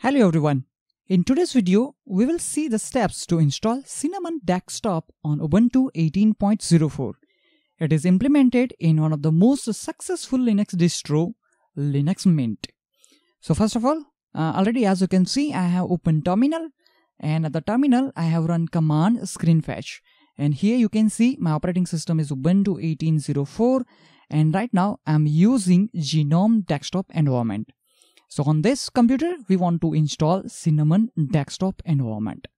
Hello everyone. In today's video, we will see the steps to install Cinnamon Desktop on Ubuntu 18.04. It is implemented in one of the most successful Linux distro, Linux Mint. So first of all, uh, already as you can see, I have opened terminal and at the terminal, I have run command screenfetch. And here you can see my operating system is Ubuntu 18.04 and right now I'm using GNOME desktop environment. So on this computer, we want to install Cinnamon desktop environment.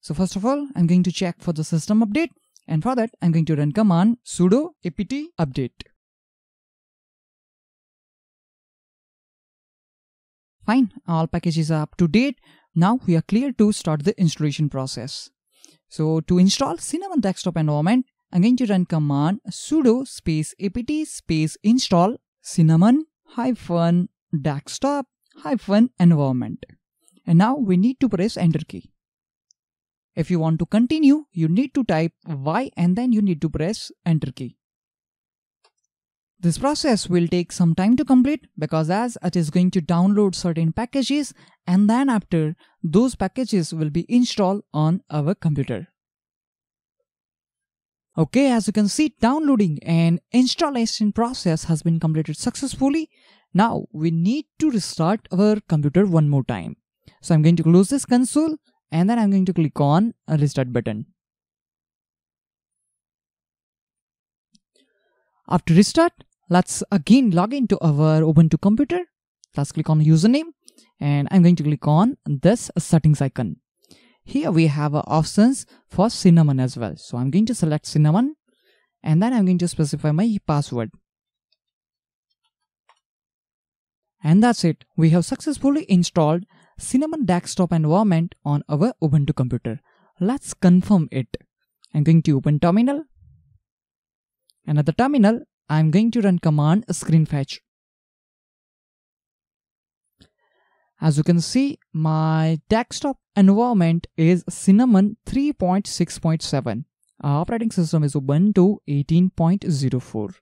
So first of all, I'm going to check for the system update. And for that, I'm going to run command sudo apt update. Fine, all packages are up to date. Now we are clear to start the installation process. So to install Cinnamon desktop environment, I'm going to run command sudo space apt space install cinnamon hyphen desktop hyphen environment. And now we need to press enter key. If you want to continue, you need to type Y and then you need to press enter key. This process will take some time to complete because as it is going to download certain packages and then after those packages will be installed on our computer. Okay, as you can see, downloading and installation process has been completed successfully. Now we need to restart our computer one more time. So I'm going to close this console and then I'm going to click on a restart button. After restart, let's again log into our Ubuntu computer. Let's click on username and I'm going to click on this settings icon. Here we have options for cinnamon as well. So I'm going to select cinnamon and then I'm going to specify my password. And that's it. We have successfully installed Cinnamon desktop environment on our Ubuntu computer. Let's confirm it. I'm going to open terminal. And at the terminal, I'm going to run command screenfetch. As you can see, my desktop environment is Cinnamon 3.6.7. Our operating system is Ubuntu 18.04.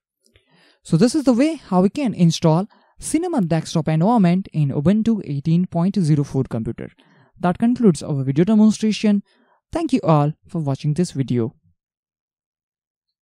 So this is the way how we can install Cinnamon desktop environment in Ubuntu 18.04 computer. That concludes our video demonstration. Thank you all for watching this video.